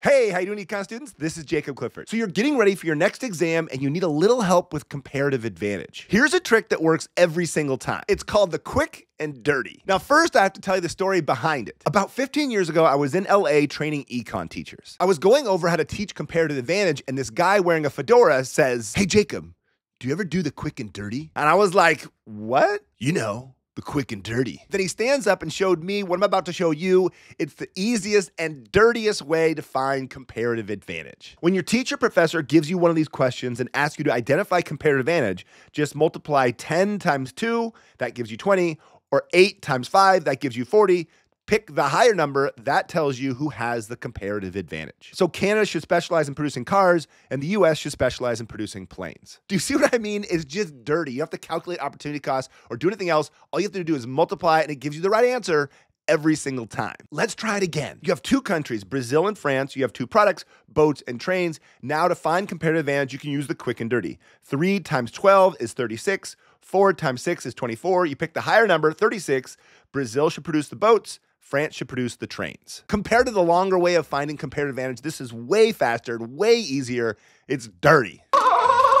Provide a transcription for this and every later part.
Hey, how you doing, econ students? This is Jacob Clifford. So you're getting ready for your next exam and you need a little help with comparative advantage. Here's a trick that works every single time. It's called the quick and dirty. Now, first, I have to tell you the story behind it. About 15 years ago, I was in LA training econ teachers. I was going over how to teach comparative advantage, and this guy wearing a fedora says, Hey, Jacob, do you ever do the quick and dirty? And I was like, What? You know, the quick and dirty. Then he stands up and showed me what I'm about to show you. It's the easiest and dirtiest way to find comparative advantage. When your teacher professor gives you one of these questions and asks you to identify comparative advantage, just multiply 10 times 2, that gives you 20, or 8 times 5, that gives you 40 pick the higher number, that tells you who has the comparative advantage. So Canada should specialize in producing cars, and the US should specialize in producing planes. Do you see what I mean? It's just dirty. You have to calculate opportunity costs or do anything else. All you have to do is multiply, and it gives you the right answer every single time. Let's try it again. You have two countries, Brazil and France. You have two products, boats and trains. Now, to find comparative advantage, you can use the quick and dirty. 3 times 12 is 36. 4 times 6 is 24. You pick the higher number, 36. Brazil should produce the boats. France should produce the trains. Compared to the longer way of finding comparative advantage, this is way faster, and way easier. It's dirty.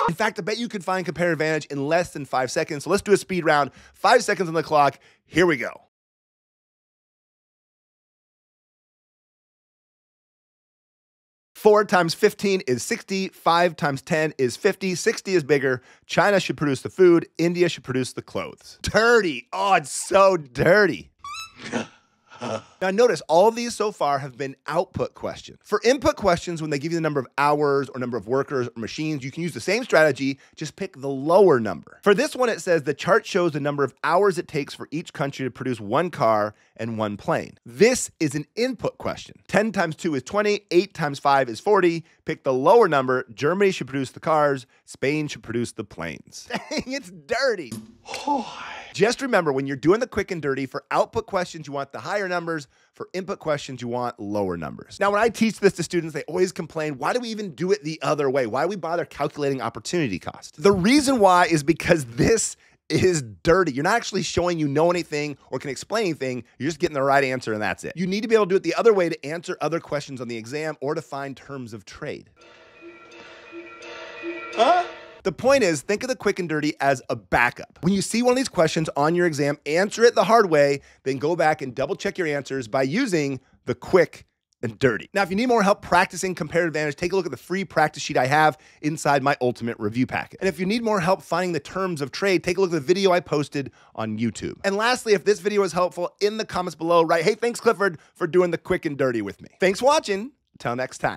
In fact, I bet you could find comparative advantage in less than five seconds. So let's do a speed round. Five seconds on the clock. Here we go. Four times 15 is 60. Five times 10 is 50. 60 is bigger. China should produce the food. India should produce the clothes. Dirty. Oh, it's so dirty. now, notice all these so far have been output questions. For input questions, when they give you the number of hours or number of workers or machines, you can use the same strategy, just pick the lower number. For this one, it says the chart shows the number of hours it takes for each country to produce one car and one plane. This is an input question. 10 times 2 is 20, 8 times 5 is 40. Pick the lower number. Germany should produce the cars, Spain should produce the planes. Dang, it's dirty. Just remember when you're doing the quick and dirty, for output questions, you want the higher numbers. For input questions, you want lower numbers. Now, when I teach this to students, they always complain, why do we even do it the other way? Why do we bother calculating opportunity cost? The reason why is because this is dirty. You're not actually showing you know anything or can explain anything. You're just getting the right answer and that's it. You need to be able to do it the other way to answer other questions on the exam or to find terms of trade. Huh? The point is, think of the quick and dirty as a backup. When you see one of these questions on your exam, answer it the hard way, then go back and double check your answers by using the quick and dirty. Now, if you need more help practicing comparative advantage, take a look at the free practice sheet I have inside my ultimate review packet. And if you need more help finding the terms of trade, take a look at the video I posted on YouTube. And lastly, if this video was helpful, in the comments below, write, hey, thanks, Clifford, for doing the quick and dirty with me. Thanks for watching. Until next time.